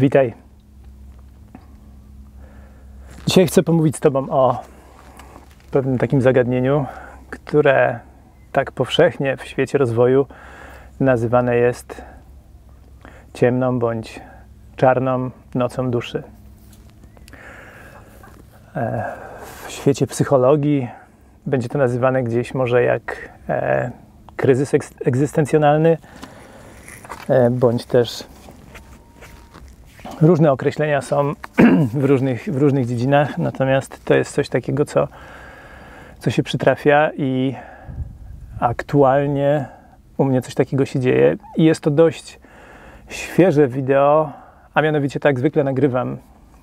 Witaj. Dzisiaj chcę pomówić z Tobą o pewnym takim zagadnieniu, które tak powszechnie w świecie rozwoju nazywane jest ciemną bądź czarną nocą duszy. E, w świecie psychologii będzie to nazywane gdzieś może jak e, kryzys egzystencjonalny, e, bądź też różne określenia są w różnych, w różnych dziedzinach, natomiast to jest coś takiego, co, co się przytrafia i aktualnie u mnie coś takiego się dzieje. I jest to dość świeże wideo, a mianowicie tak zwykle nagrywam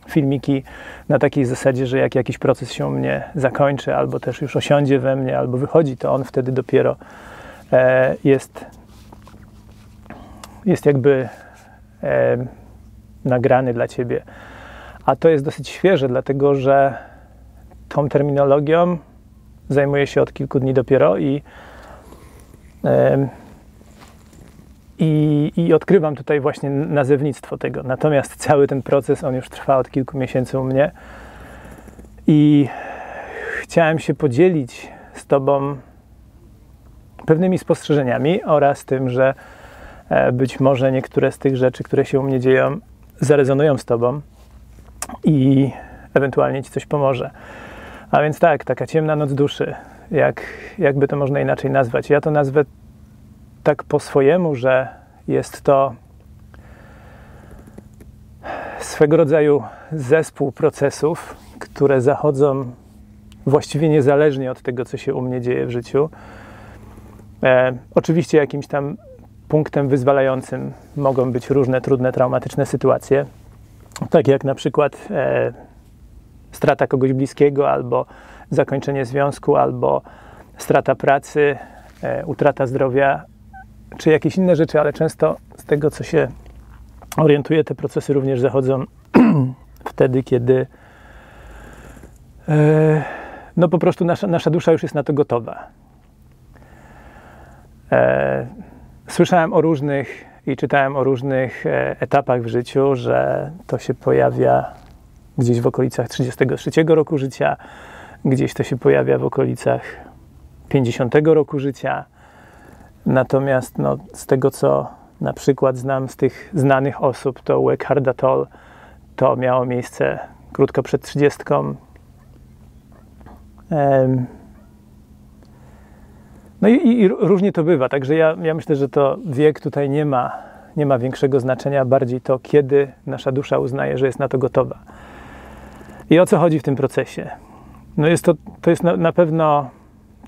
filmiki na takiej zasadzie, że jak jakiś proces się u mnie zakończy, albo też już osiądzie we mnie, albo wychodzi, to on wtedy dopiero e, jest, jest jakby e, nagrany dla ciebie. A to jest dosyć świeże, dlatego że tą terminologią zajmuję się od kilku dni dopiero i, i, i odkrywam tutaj właśnie nazewnictwo tego. Natomiast cały ten proces, on już trwa od kilku miesięcy u mnie i chciałem się podzielić z Tobą pewnymi spostrzeżeniami oraz tym, że e, być może niektóre z tych rzeczy, które się u mnie dzieją, zarezonują z Tobą i ewentualnie Ci coś pomoże. A więc tak, taka ciemna noc duszy, jak, jakby to można inaczej nazwać. Ja to nazwę tak po swojemu, że jest to swego rodzaju zespół procesów, które zachodzą właściwie niezależnie od tego, co się u mnie dzieje w życiu. E, oczywiście jakimś tam punktem wyzwalającym mogą być różne trudne, traumatyczne sytuacje, takie jak na przykład e, strata kogoś bliskiego, albo zakończenie związku, albo strata pracy, e, utrata zdrowia, czy jakieś inne rzeczy, ale często z tego, co się orientuje, te procesy również zachodzą wtedy, kiedy e, no po prostu nasza, nasza dusza już jest na to gotowa. E, Słyszałem o różnych i czytałem o różnych e, etapach w życiu, że to się pojawia gdzieś w okolicach 33 roku życia, gdzieś to się pojawia w okolicach 50 roku życia. Natomiast no, z tego, co na przykład znam z tych znanych osób, to Eckhart Tolle, to miało miejsce krótko przed 30. No i, i, różnie to bywa, także ja, ja myślę, że to wiek tutaj nie ma, nie ma większego znaczenia, bardziej to, kiedy nasza dusza uznaje, że jest na to gotowa. I o co chodzi w tym procesie? No jest to, to jest na, na pewno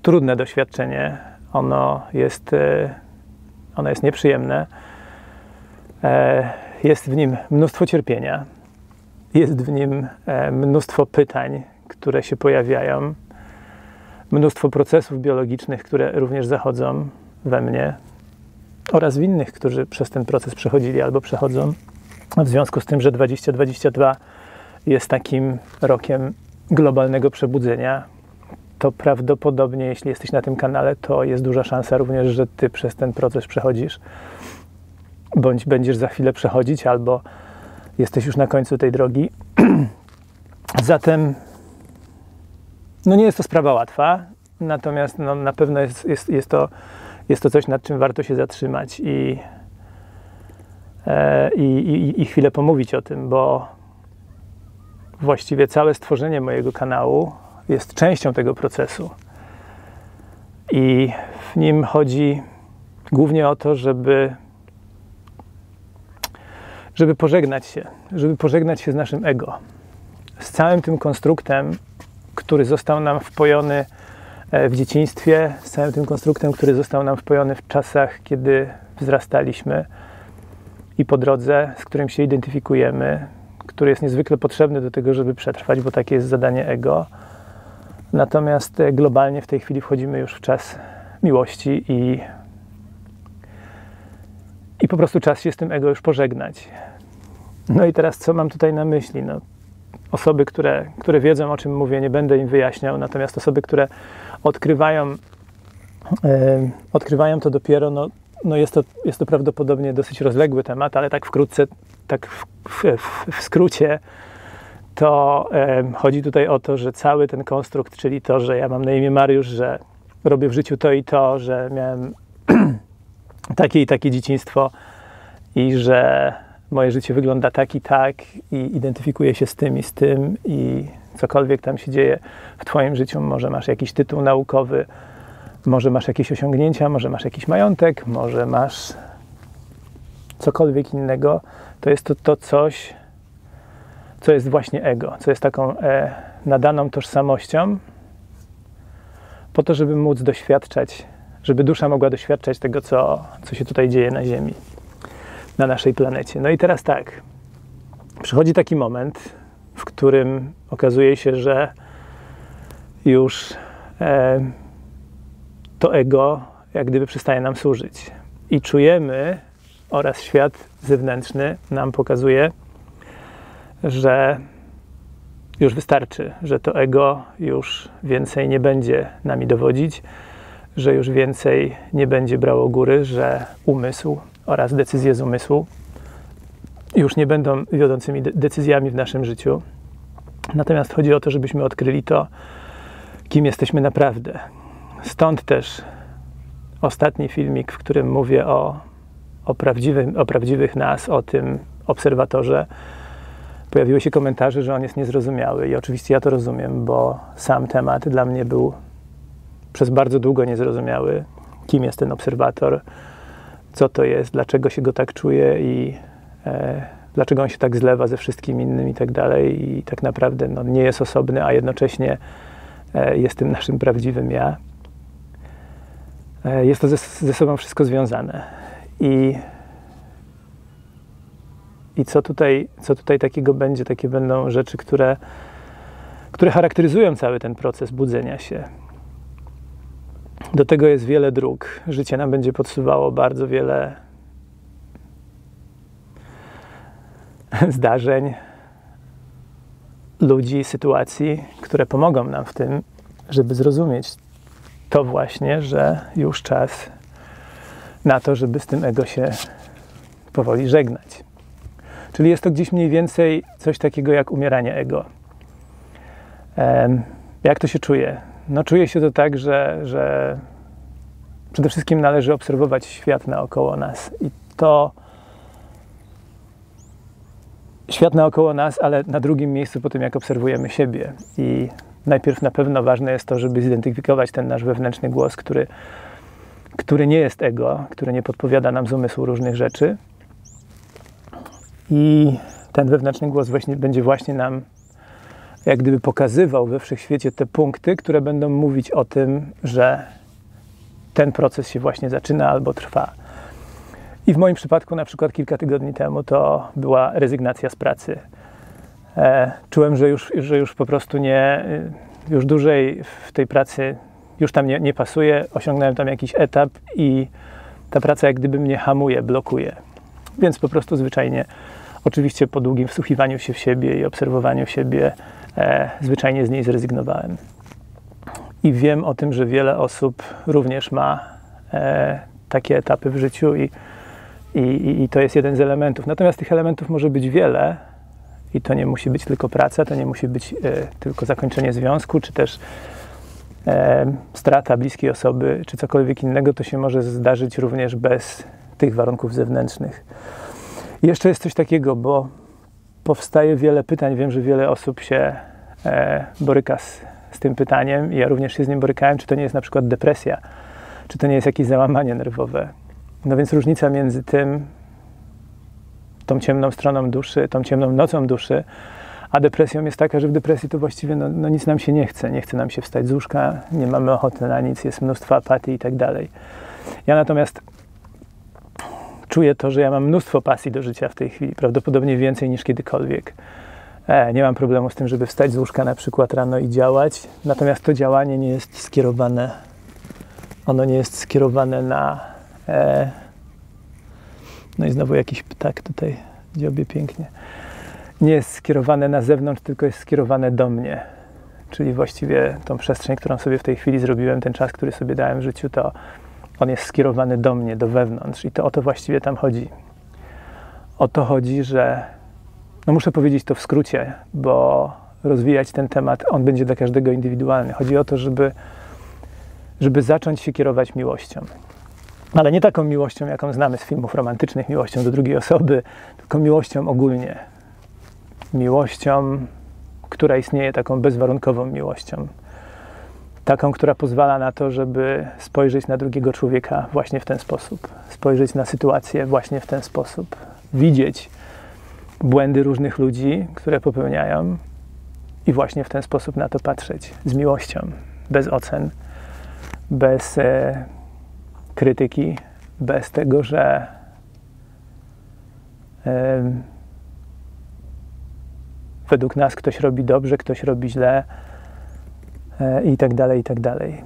trudne doświadczenie. Ono jest, e, ono jest nieprzyjemne. E, jest w nim mnóstwo cierpienia. Jest w nim e, mnóstwo pytań, które się pojawiają mnóstwo procesów biologicznych, które również zachodzą we mnie oraz w innych, którzy przez ten proces przechodzili albo przechodzą. W związku z tym, że 2022 jest takim rokiem globalnego przebudzenia, to prawdopodobnie, jeśli jesteś na tym kanale, to jest duża szansa również, że ty przez ten proces przechodzisz, bądź będziesz za chwilę przechodzić, albo jesteś już na końcu tej drogi. Zatem no nie jest to sprawa łatwa, natomiast no, na pewno jest, jest, jest, to, jest to coś, nad czym warto się zatrzymać i, e, i, i, i chwilę pomówić o tym, bo właściwie całe stworzenie mojego kanału jest częścią tego procesu. I w nim chodzi głównie o to, żeby, żeby pożegnać się, żeby pożegnać się z naszym ego, z całym tym konstruktem, który został nam wpojony e, w dzieciństwie, z całym tym konstruktem, który został nam wpojony w czasach, kiedy wzrastaliśmy i po drodze, z którym się identyfikujemy, który jest niezwykle potrzebny do tego, żeby przetrwać, bo takie jest zadanie ego. Natomiast e, globalnie w tej chwili wchodzimy już w czas miłości i, i po prostu czas się z tym ego już pożegnać. No i teraz co mam tutaj na myśli? No, osoby, które, które wiedzą, o czym mówię, nie będę im wyjaśniał, natomiast osoby, które odkrywają, yy, odkrywają to dopiero, no, no jest, to, jest to prawdopodobnie dosyć rozległy temat, ale tak wkrótce, tak w, w, w skrócie, to e, chodzi tutaj o to, że cały ten konstrukt, czyli to, że ja mam na imię Mariusz, że robię w życiu to i to, że miałem takie i takie dzieciństwo i że moje życie wygląda tak i tak i identyfikuję się z tym i z tym i cokolwiek tam się dzieje w Twoim życiu, może masz jakiś tytuł naukowy, może masz jakieś osiągnięcia, może masz jakiś majątek, może masz cokolwiek innego, to jest to, to coś, co jest właśnie ego, co jest taką e, nadaną tożsamością, po to, żeby móc doświadczać, żeby dusza mogła doświadczać tego, co, co się tutaj dzieje na Ziemi, na naszej planecie. No i teraz tak, przychodzi taki moment, w którym okazuje się, że już e, to ego jak gdyby przestaje nam służyć. I czujemy, oraz świat zewnętrzny nam pokazuje, że już wystarczy, że to ego już więcej nie będzie nami dowodzić, że już więcej nie będzie brało góry, że umysł oraz decyzje z umysłu już nie będą wiodącymi decyzjami w naszym życiu. Natomiast chodzi o to, żebyśmy odkryli to, kim jesteśmy naprawdę. Stąd też ostatni filmik, w którym mówię o, o, prawdziwym, o prawdziwych nas, o tym obserwatorze. Pojawiły się komentarze, że on jest niezrozumiały, i oczywiście ja to rozumiem, bo sam temat dla mnie był przez bardzo długo niezrozumiały. Kim jest ten obserwator, co to jest, dlaczego się go tak czuje i e, dlaczego on się tak zlewa ze wszystkim innym i tak dalej. I tak naprawdę no, nie jest osobny, a jednocześnie e, jest tym naszym prawdziwym ja. E, jest to ze, ze sobą wszystko związane. I, i co, tutaj, co tutaj takiego będzie? Takie będą rzeczy, które, które charakteryzują cały ten proces budzenia się. Do tego jest wiele dróg. Życie nam będzie podsuwało bardzo wiele zdarzeń, ludzi, sytuacji, które pomogą nam w tym, żeby zrozumieć to właśnie, że już czas na to, żeby z tym ego się powoli żegnać. Czyli jest to gdzieś mniej więcej coś takiego jak umieranie ego. Jak to się czuje? No, czuje się to tak, że, że przede wszystkim należy obserwować świat naokoło nas i to świat naokoło nas, ale na drugim miejscu po tym, jak obserwujemy siebie. I najpierw na pewno ważne jest to, żeby zidentyfikować ten nasz wewnętrzny głos, który, który nie jest ego, który nie podpowiada nam z umysłu różnych rzeczy. I ten wewnętrzny głos właśnie, będzie właśnie nam jak gdyby pokazywał we wszechświecie te punkty, które będą mówić o tym, że ten proces się właśnie zaczyna albo trwa. I w moim przypadku, na przykład kilka tygodni temu, to była rezygnacja z pracy. E, czułem, że już, że już po prostu nie, już dłużej w tej pracy, już tam nie, nie pasuje. Osiągnąłem tam jakiś etap i ta praca jak gdyby mnie hamuje, blokuje. Więc po prostu zwyczajnie, oczywiście po długim wsłuchiwaniu się w siebie i obserwowaniu siebie, zwyczajnie z niej zrezygnowałem. I wiem o tym, że wiele osób również ma e, takie etapy w życiu i, i, i to jest jeden z elementów. Natomiast tych elementów może być wiele i to nie musi być tylko praca, to nie musi być e, tylko zakończenie związku, czy też e, strata bliskiej osoby, czy cokolwiek innego. To się może zdarzyć również bez tych warunków zewnętrznych. Jeszcze jest coś takiego, bo powstaje wiele pytań. Wiem, że wiele osób się e, boryka z, z tym pytaniem. Ja również się z nim borykałem, czy to nie jest na przykład depresja, czy to nie jest jakieś załamanie nerwowe. No więc różnica między tym, tą ciemną stroną duszy, tą ciemną nocą duszy, a depresją jest taka, że w depresji to właściwie no, no, nic nam się nie chce. Nie chce nam się wstać z łóżka, nie mamy ochoty na nic, jest mnóstwo apatii i tak dalej. Ja natomiast czuję to, że ja mam mnóstwo pasji do życia w tej chwili, prawdopodobnie więcej niż kiedykolwiek. E, nie mam problemu z tym, żeby wstać z łóżka na przykład rano i działać, natomiast to działanie nie jest skierowane, ono nie jest skierowane na. E, no i znowu jakiś ptak tutaj dziobie pięknie. Nie jest skierowane na zewnątrz, tylko jest skierowane do mnie. Czyli właściwie tą przestrzeń, którą sobie w tej chwili zrobiłem, ten czas, który sobie dałem w życiu, to On jest skierowany do mnie, do wewnątrz i to o to właściwie tam chodzi. O to chodzi, że no muszę powiedzieć to w skrócie, bo rozwijać ten temat, on będzie dla każdego indywidualny. Chodzi o to, żeby, żeby zacząć się kierować miłością. Ale nie taką miłością, jaką znamy z filmów romantycznych, miłością do drugiej osoby, tylko miłością ogólnie. Miłością, która istnieje, taką bezwarunkową miłością. Taką, która pozwala na to, żeby spojrzeć na drugiego człowieka właśnie w ten sposób, spojrzeć na sytuację właśnie w ten sposób, widzieć błędy różnych ludzi, które popełniają, i właśnie w ten sposób na to patrzeć, z miłością, bez ocen, bez e, krytyki, bez tego, że e, według nas ktoś robi dobrze, ktoś robi źle e, i tak dalej, i tak dalej.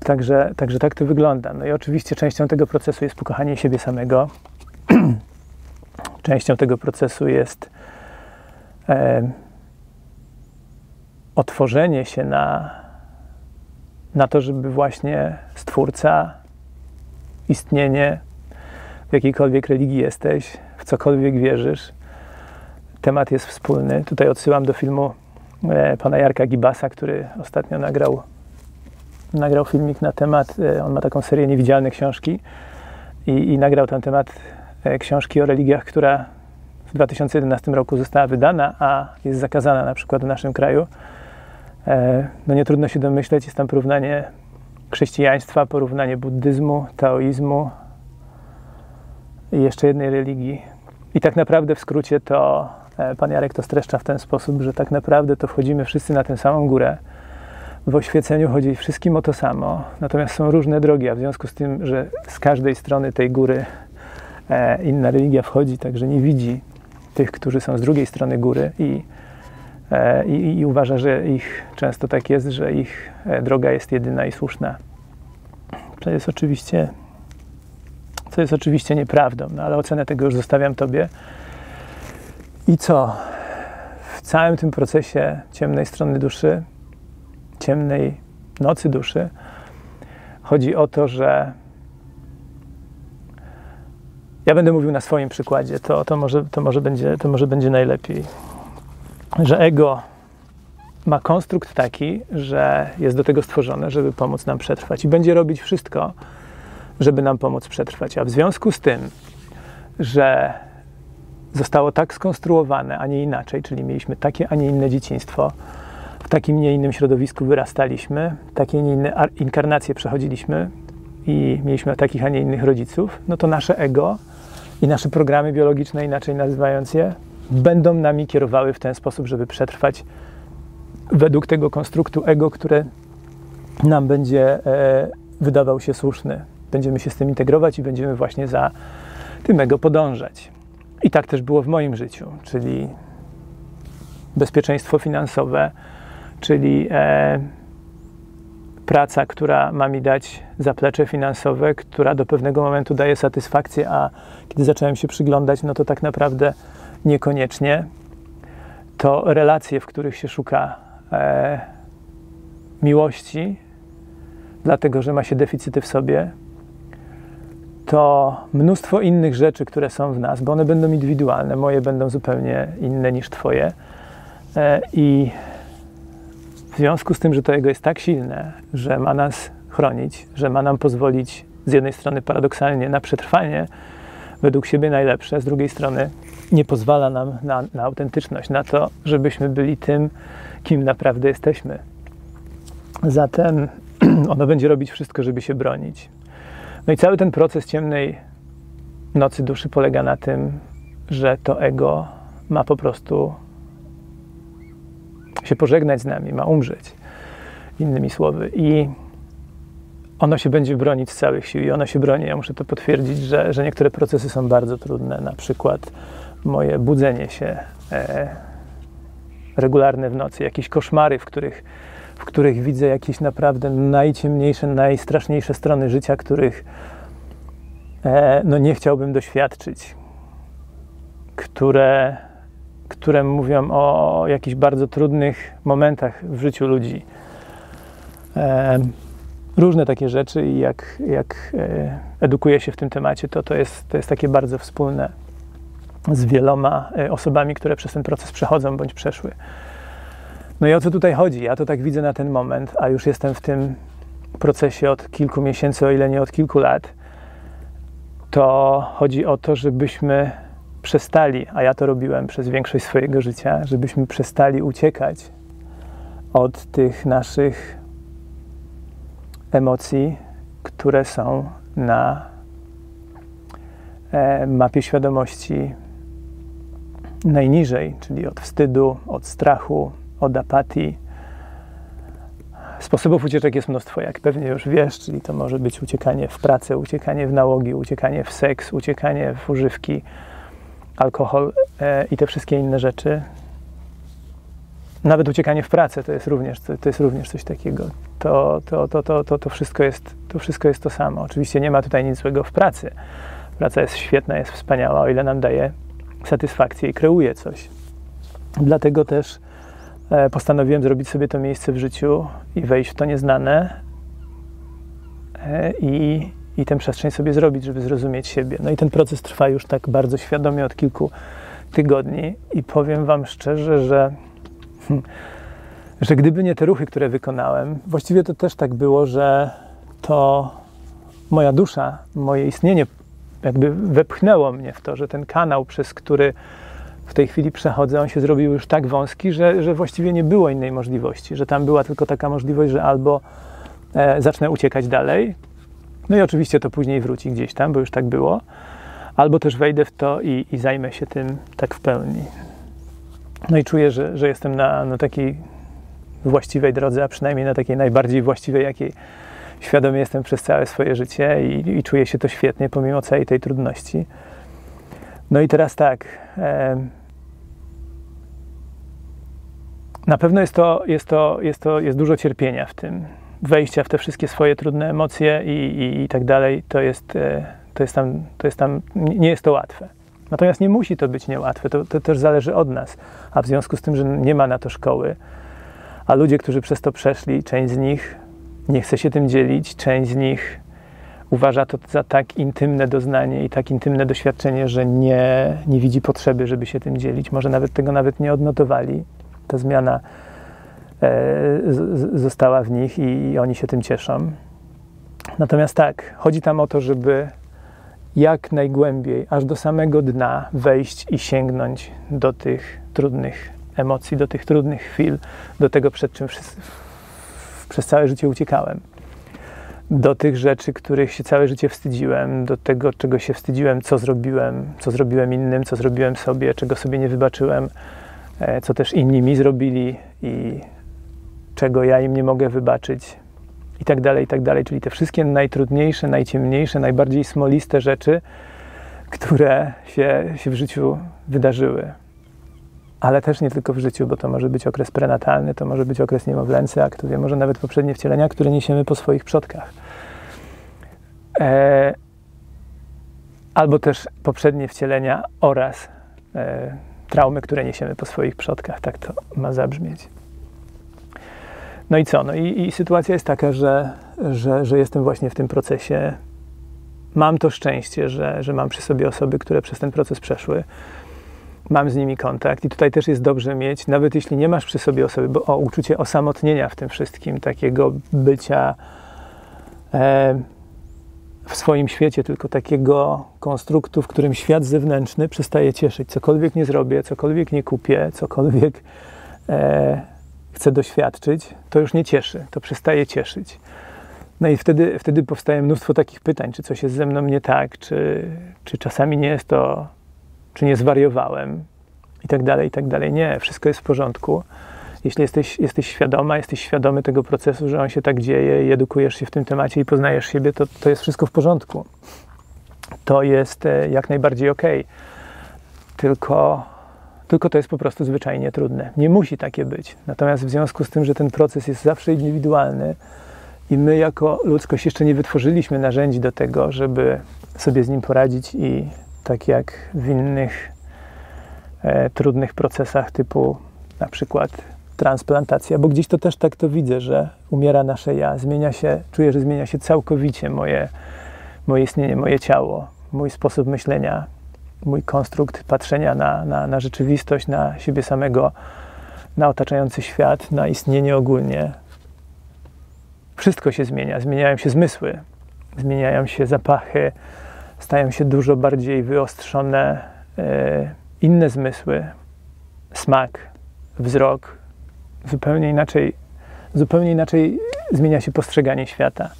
Także, także tak to wygląda. No i oczywiście częścią tego procesu jest pokochanie siebie samego. Częścią tego procesu jest e, otworzenie się na, na to, żeby właśnie Stwórca, istnienie, w jakiejkolwiek religii jesteś, w cokolwiek wierzysz, temat jest wspólny. Tutaj odsyłam do filmu e, pana Jarka Gibasa, który ostatnio nagrał, nagrał filmik na temat, e, on ma taką serię Niewidzialne książki i, i nagrał ten temat książki o religiach, która w 2011 roku została wydana, a jest zakazana na przykład w naszym kraju. E, no nie trudno się domyśleć, jest tam porównanie chrześcijaństwa, porównanie buddyzmu, taoizmu i jeszcze jednej religii. I tak naprawdę w skrócie to e, pan Jarek to streszcza w ten sposób, że tak naprawdę to wchodzimy wszyscy na tę samą górę. W oświeceniu chodzi wszystkim o to samo, natomiast są różne drogi, a w związku z tym, że z każdej strony tej góry e, inna religia wchodzi, także nie widzi tych, którzy są z drugiej strony góry i E, i, i uważa, że ich często tak jest, że ich e, droga jest jedyna i słuszna. To jest oczywiście, co jest oczywiście nieprawdą, no ale ocenę tego już zostawiam Tobie. I co? W całym tym procesie ciemnej strony duszy, ciemnej nocy duszy, chodzi o to, że ja będę mówił na swoim przykładzie, to, to, może, to, może, będzie, to może będzie najlepiej że ego ma konstrukt taki, że jest do tego stworzone, żeby pomóc nam przetrwać i będzie robić wszystko, żeby nam pomóc przetrwać. A w związku z tym, że zostało tak skonstruowane, a nie inaczej, czyli mieliśmy takie, a nie inne dzieciństwo, w takim, nie innym środowisku wyrastaliśmy, takie, nie inne inkarnacje przechodziliśmy i mieliśmy takich, a nie innych rodziców, no to nasze ego i nasze programy biologiczne, inaczej nazywając je, będą nami kierowały w ten sposób, żeby przetrwać według tego konstruktu ego, które nam będzie e, wydawał się słuszny. Będziemy się z tym integrować i będziemy właśnie za tym ego podążać. I tak też było w moim życiu, czyli bezpieczeństwo finansowe, czyli e, praca, która ma mi dać zaplecze finansowe, która do pewnego momentu daje satysfakcję, a kiedy zacząłem się przyglądać, no to tak naprawdę niekoniecznie, to relacje, w których się szuka e, miłości, dlatego że ma się deficyty w sobie, to mnóstwo innych rzeczy, które są w nas, bo one będą indywidualne, moje będą zupełnie inne niż Twoje. E, I w związku z tym, że to jego jest tak silne, że ma nas chronić, że ma nam pozwolić z jednej strony paradoksalnie na przetrwanie według siebie najlepsze, z drugiej strony nie pozwala nam na, na autentyczność, na to, żebyśmy byli tym, kim naprawdę jesteśmy. Zatem ono będzie robić wszystko, żeby się bronić. No i cały ten proces ciemnej nocy duszy polega na tym, że to ego ma po prostu się pożegnać z nami, ma umrzeć. Innymi słowy. I ono się będzie bronić z całych sił i ono się broni. Ja muszę to potwierdzić, że, że niektóre procesy są bardzo trudne. Na przykład moje budzenie się e, regularne w nocy, jakieś koszmary, w których, w których widzę jakieś naprawdę najciemniejsze, najstraszniejsze strony życia, których e, no, nie chciałbym doświadczyć, które, które mówią o jakichś bardzo trudnych momentach w życiu ludzi. E, różne takie rzeczy i jak, jak e, edukuję się w tym temacie, to to jest, to jest takie bardzo wspólne z wieloma e, osobami, które przez ten proces przechodzą bądź przeszły. No i o co tutaj chodzi? Ja to tak widzę na ten moment, a już jestem w tym procesie od kilku miesięcy, o ile nie od kilku lat. To chodzi o to, żebyśmy przestali, a ja to robiłem przez większość swojego życia, żebyśmy przestali uciekać od tych naszych emocji, które są na e, mapie świadomości najniżej, czyli od wstydu, od strachu, od apatii. Sposobów ucieczek jest mnóstwo, jak pewnie już wiesz, czyli to może być uciekanie w pracę, uciekanie w nałogi, uciekanie w seks, uciekanie w używki, alkohol e, i te wszystkie inne rzeczy. Nawet uciekanie w pracę to jest również, to, jest również coś takiego. To, to, to, to, to, to, wszystko jest, to wszystko jest to samo. Oczywiście nie ma tutaj nic złego w pracy. Praca jest świetna, jest wspaniała, o ile nam daje satysfakcję i kreuje coś. Dlatego też e, postanowiłem zrobić sobie to miejsce w życiu i wejść w to nieznane e, i, i tę przestrzeń sobie zrobić, żeby zrozumieć siebie. No i ten proces trwa już tak bardzo świadomie od kilku tygodni i powiem Wam szczerze, że, hmm, że gdyby nie te ruchy, które wykonałem, właściwie to też tak było, że to moja dusza, moje istnienie jakby wepchnęło mnie w to, że ten kanał, przez który w tej chwili przechodzę, on się zrobił już tak wąski, że, że właściwie nie było innej możliwości, że tam była tylko taka możliwość, że albo e, zacznę uciekać dalej, no i oczywiście to później wróci gdzieś tam, bo już tak było, albo też wejdę w to i, i zajmę się tym tak w pełni. No i czuję, że, że jestem na, na takiej właściwej drodze, a przynajmniej na takiej najbardziej właściwej, jakiej świadomie jestem przez całe swoje życie i, i czuję się to świetnie, pomimo całej tej trudności. No i teraz tak. E, na pewno jest to, jest to, jest to, jest dużo cierpienia w tym, wejścia w te wszystkie swoje trudne emocje i, i, i tak dalej. To jest, e, to jest tam, to jest tam, nie jest to łatwe. Natomiast nie musi to być niełatwe, to, to też zależy od nas. A w związku z tym, że nie ma na to szkoły, a ludzie, którzy przez to przeszli, część z nich nie chce się tym dzielić, część z nich uważa to za tak intymne doznanie i tak intymne doświadczenie, że nie, nie widzi potrzeby, żeby się tym dzielić. Może nawet tego nawet nie odnotowali. Ta zmiana została w nich i, oni się tym cieszą. Natomiast tak, chodzi tam o to, żeby jak najgłębiej, aż do samego dna wejść i sięgnąć do tych trudnych emocji, do tych trudnych chwil, do tego, przed czym przez całe życie uciekałem. Do tych rzeczy, których się całe życie wstydziłem, do tego, czego się wstydziłem, co zrobiłem, co zrobiłem innym, co zrobiłem sobie, czego sobie nie wybaczyłem, e, co też inni mi zrobili i czego ja im nie mogę wybaczyć, i tak dalej, i tak dalej. Czyli te wszystkie najtrudniejsze, najciemniejsze, najbardziej smoliste rzeczy, które się, się w życiu wydarzyły ale też nie tylko w życiu, bo to może być okres prenatalny, to może być okres niemowlęcy, a kto wie, może nawet poprzednie wcielenia, które niesiemy po swoich przodkach. E, albo też poprzednie wcielenia oraz e, traumy, które niesiemy po swoich przodkach. Tak to ma zabrzmieć. No i co? No i, i sytuacja jest taka, że, że, że jestem właśnie w tym procesie. Mam to szczęście, że, że mam przy sobie osoby, które przez ten proces przeszły mam z nimi kontakt i tutaj też jest dobrze mieć, nawet jeśli nie masz przy sobie osoby, bo o uczucie osamotnienia w tym wszystkim, takiego bycia e, w swoim świecie, tylko takiego konstruktu, w którym świat zewnętrzny przestaje cieszyć. Cokolwiek nie zrobię, cokolwiek nie kupię, cokolwiek e, chcę doświadczyć, to już nie cieszy, to przestaje cieszyć. No i wtedy, wtedy powstaje mnóstwo takich pytań, czy coś jest ze mną nie tak, czy, czy czasami nie jest to czy nie zwariowałem i tak dalej, i tak dalej. Nie, wszystko jest w porządku. Jeśli jesteś, jesteś świadoma, jesteś świadomy tego procesu, że on się tak dzieje i edukujesz się w tym temacie i poznajesz siebie, to, to jest wszystko w porządku. To jest e, jak najbardziej ok. Tylko, tylko to jest po prostu zwyczajnie trudne. Nie musi takie być. Natomiast w związku z tym, że ten proces jest zawsze indywidualny i my jako ludzkość jeszcze nie wytworzyliśmy narzędzi do tego, żeby sobie z nim poradzić i tak jak w innych e, trudnych procesach typu na przykład transplantacja, bo gdzieś to też tak to widzę, że umiera nasze ja, zmienia się, czuję, że zmienia się całkowicie moje, moje istnienie, moje ciało, mój sposób myślenia, mój konstrukt patrzenia na, na, na rzeczywistość, na siebie samego, na otaczający świat, na istnienie ogólnie. Wszystko się zmienia, zmieniają się zmysły, zmieniają się zapachy, stają się dużo bardziej wyostrzone e, inne zmysły, smak, wzrok, zupełnie inaczej, zupełnie inaczej zmienia się postrzeganie świata.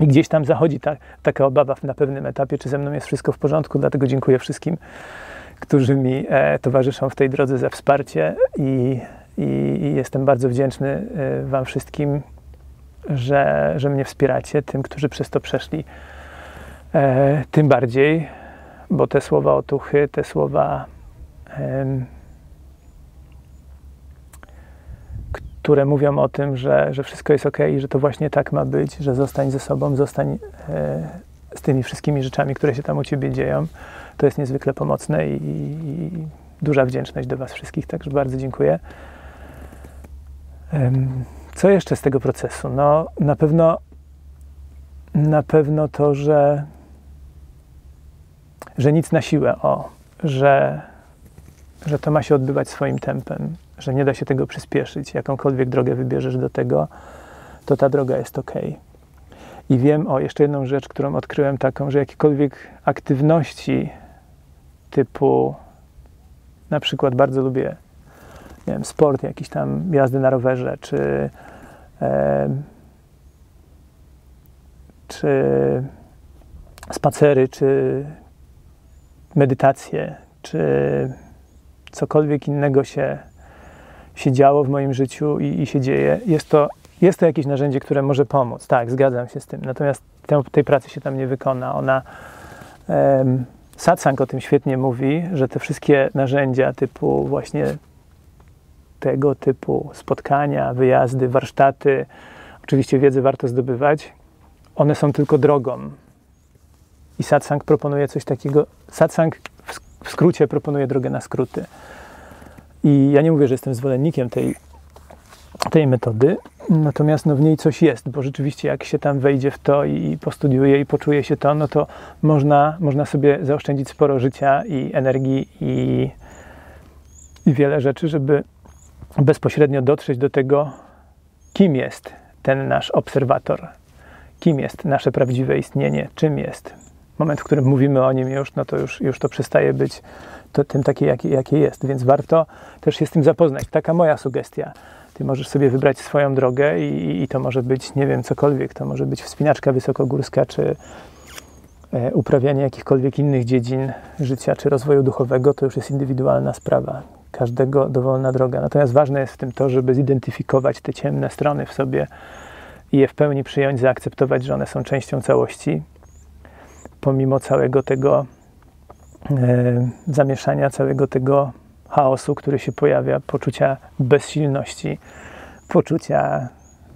I gdzieś tam zachodzi ta, taka obawa na pewnym etapie, czy ze mną jest wszystko w porządku, dlatego dziękuję wszystkim, którzy mi e, towarzyszą w tej drodze za wsparcie i, i, i jestem bardzo wdzięczny e, Wam wszystkim, że, że mnie wspieracie, tym, którzy przez to przeszli. E, tym bardziej, bo te słowa otuchy, te słowa które mówią o tym, że, że wszystko jest ok i że to właśnie tak ma być, że zostań ze sobą, zostań e, z tymi wszystkimi rzeczami, które się tam u ciebie dzieją. To jest niezwykle pomocne i, i duża wdzięczność do Was wszystkich, także bardzo dziękuję. Co jeszcze z tego procesu? No, na pewno, na pewno to, że, że nic na siłę, o, że, że to ma się odbywać swoim tempem, że nie da się tego przyspieszyć. Jakąkolwiek drogę wybierzesz do tego, to ta droga jest ok. I wiem o jeszcze jedną rzecz, którą odkryłem taką, że jakiekolwiek aktywności typu na przykład bardzo lubię nie wiem, sport, jakiś tam jazdy na rowerze, czy, e, czy spacery, czy medytacje, czy cokolwiek innego się się działo w moim życiu i, i się dzieje. Jest to, jest to jakieś narzędzie, które może pomóc. Tak, zgadzam się z tym. Natomiast te, tej pracy się tam nie wykona. Ona. Um, Satsang o tym świetnie mówi, że te wszystkie narzędzia typu właśnie tego typu spotkania, wyjazdy, warsztaty, oczywiście wiedzę warto zdobywać, one są tylko drogą. I satsang proponuje coś takiego. Satsang w skrócie proponuje drogę na skróty. I ja nie mówię, że jestem zwolennikiem tej, tej metody, natomiast no, w niej coś jest, bo rzeczywiście jak się tam wejdzie w to i postudiuje i poczuje się to, no to można, można sobie zaoszczędzić sporo życia i energii i, i wiele rzeczy, żeby bezpośrednio dotrzeć do tego, kim jest ten nasz obserwator, kim jest nasze prawdziwe istnienie, czym jest. Moment, w którym mówimy o nim już, no to już, już to przestaje być to, tym takie, jakie, jakie jest. Więc warto też się z tym zapoznać. Taka moja sugestia. Ty możesz sobie wybrać swoją drogę i, i to może być, nie wiem, cokolwiek. To może być wspinaczka wysokogórska, czy e, uprawianie jakichkolwiek innych dziedzin życia, czy rozwoju duchowego. To już jest indywidualna sprawa. Każdego dowolna droga. Natomiast ważne jest w tym to, żeby zidentyfikować te ciemne strony w sobie i je w pełni przyjąć, zaakceptować, że one są częścią całości, pomimo całego tego E, zamieszania, całego tego chaosu, który się pojawia, poczucia bezsilności, poczucia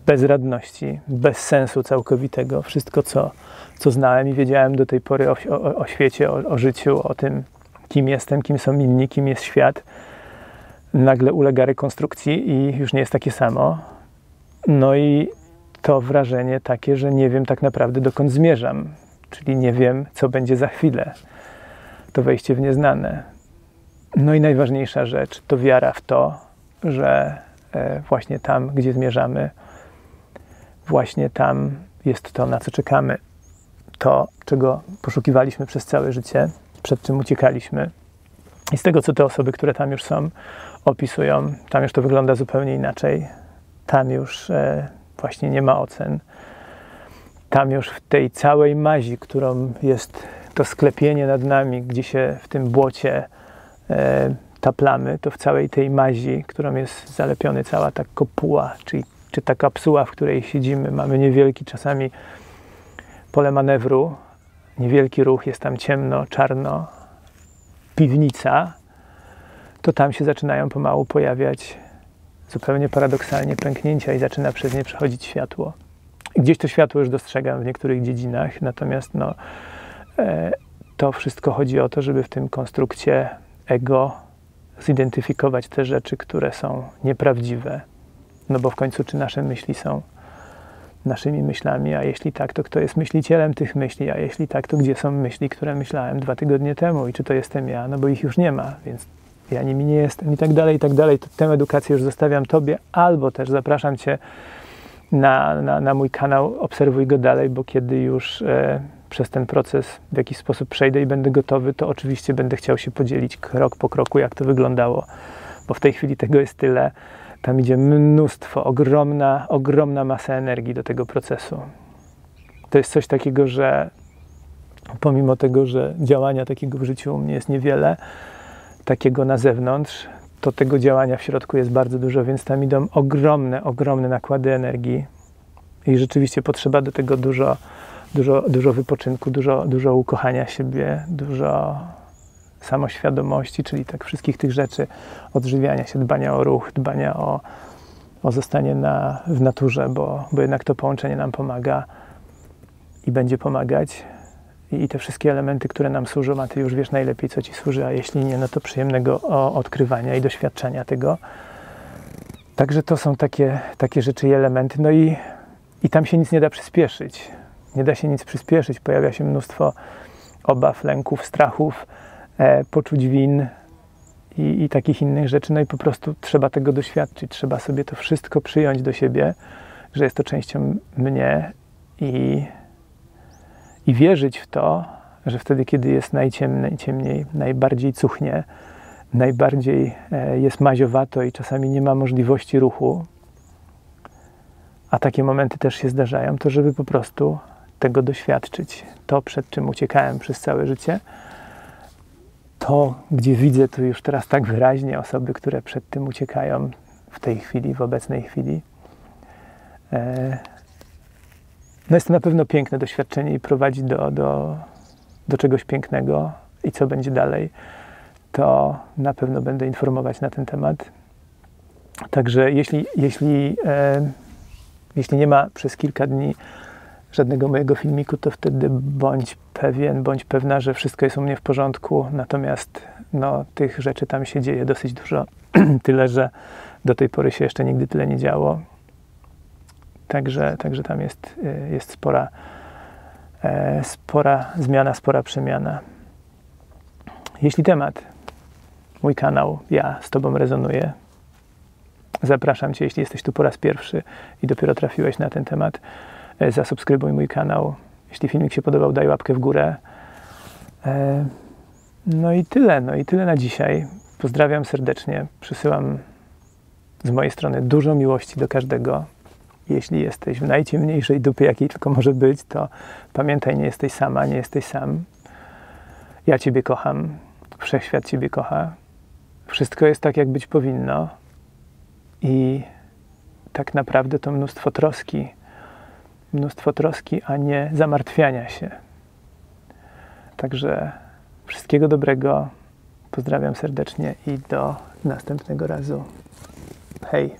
bezradności, bez sensu całkowitego. Wszystko, co, co znałem i wiedziałem do tej pory o, o, o świecie, o, o życiu, o tym, kim jestem, kim są inni, kim jest świat, nagle ulega rekonstrukcji i już nie jest takie samo. No i to wrażenie takie, że nie wiem tak naprawdę dokąd zmierzam, czyli nie wiem, co będzie za chwilę to wejście w nieznane. No i najważniejsza rzecz to wiara w to, że e, właśnie tam, gdzie zmierzamy, właśnie tam jest to, na co czekamy. To, czego poszukiwaliśmy przez całe życie, przed czym uciekaliśmy. I z tego, co te osoby, które tam już są, opisują, tam już to wygląda zupełnie inaczej. Tam już e, właśnie nie ma ocen. Tam już w tej całej mazi, którą jest to sklepienie nad nami, gdzie się w tym błocie e, taplamy, to w całej tej mazi, którą jest zalepiony cała ta kopuła, czyli, czy ta kapsuła, w której siedzimy, mamy niewielki czasami pole manewru, niewielki ruch, jest tam ciemno, czarno, piwnica, to tam się zaczynają pomału pojawiać zupełnie paradoksalnie pęknięcia i zaczyna przez nie przechodzić światło. Gdzieś to światło już dostrzegam w niektórych dziedzinach, natomiast no, E, to wszystko chodzi o to, żeby w tym konstrukcie ego zidentyfikować te rzeczy, które są nieprawdziwe. No bo w końcu, czy nasze myśli są naszymi myślami, a jeśli tak, to kto jest myślicielem tych myśli, a jeśli tak, to gdzie są myśli, które myślałem dwa tygodnie temu i czy to jestem ja, no bo ich już nie ma, więc ja nimi nie jestem i tak dalej, i tak dalej. Tę edukację już zostawiam Tobie, albo też zapraszam Cię na, na, na mój kanał, obserwuj go dalej, bo kiedy już e, przez ten proces w jakiś sposób przejdę i będę gotowy, to oczywiście będę chciał się podzielić krok po kroku, jak to wyglądało, bo w tej chwili tego jest tyle. Tam idzie mnóstwo, ogromna, ogromna masa energii do tego procesu. To jest coś takiego, że pomimo tego, że działania takiego w życiu u mnie jest niewiele, takiego na zewnątrz, to tego działania w środku jest bardzo dużo, więc tam idą ogromne, ogromne nakłady energii i rzeczywiście potrzeba do tego dużo, dużo, dużo wypoczynku, dużo, dużo ukochania siebie, dużo samoświadomości, czyli tak wszystkich tych rzeczy, odżywiania się, dbania o ruch, dbania o, o zostanie na, w naturze, bo, bo jednak to połączenie nam pomaga i będzie pomagać. I, te wszystkie elementy, które nam służą, a ty już wiesz najlepiej, co ci służy, a jeśli nie, no to przyjemnego odkrywania i doświadczenia tego. Także to są takie, takie rzeczy i elementy. No i, i tam się nic nie da przyspieszyć. Nie da się nic przyspieszyć. Pojawia się mnóstwo obaw, lęków, strachów, e, poczuć win i, i takich innych rzeczy. No i po prostu trzeba tego doświadczyć. Trzeba sobie to wszystko przyjąć do siebie, że jest to częścią mnie i, i wierzyć w to, że wtedy, kiedy jest najciemniej, ciemniej, najbardziej cuchnie, najbardziej e, jest maziowato i czasami nie ma możliwości ruchu, a takie momenty też się zdarzają, to żeby po prostu tego doświadczyć. To, przed czym uciekałem przez całe życie, to, gdzie widzę tu już teraz tak wyraźnie osoby, które przed tym uciekają w tej chwili, w obecnej chwili. E, no jest to na pewno piękne doświadczenie i prowadzi do, do, do czegoś pięknego. I co będzie dalej, to na pewno będę informować na ten temat. Także jeśli, jeśli, e, jeśli nie ma przez kilka dni żadnego mojego filmiku, to wtedy bądź pewien, bądź pewna, że wszystko jest u mnie w porządku. Natomiast no, tych rzeczy tam się dzieje dosyć dużo. tyle, że do tej pory się jeszcze nigdy tyle nie działo. Także, także tam jest, e, jest spora, e, spora zmiana, spora przemiana. Jeśli temat, mój kanał, ja z Tobą rezonuję, zapraszam Cię, jeśli jesteś tu po raz pierwszy i dopiero trafiłeś na ten temat, e, zasubskrybuj mój kanał. Jeśli filmik się podobał, daj łapkę w górę. No i tyle, no i tyle na dzisiaj. Pozdrawiam serdecznie. Przysyłam z mojej strony dużo miłości do każdego. Jeśli jesteś w najciemniejszej dupie, jakiej tylko może być, to pamiętaj, nie jesteś sama, nie jesteś sam. Ja Ciebie kocham, wszechświat Ciebie kocha. Wszystko jest tak, jak być powinno. I tak naprawdę to mnóstwo troski, mnóstwo troski, a nie zamartwiania się. Także wszystkiego dobrego. Pozdrawiam serdecznie i do następnego razu. Hej.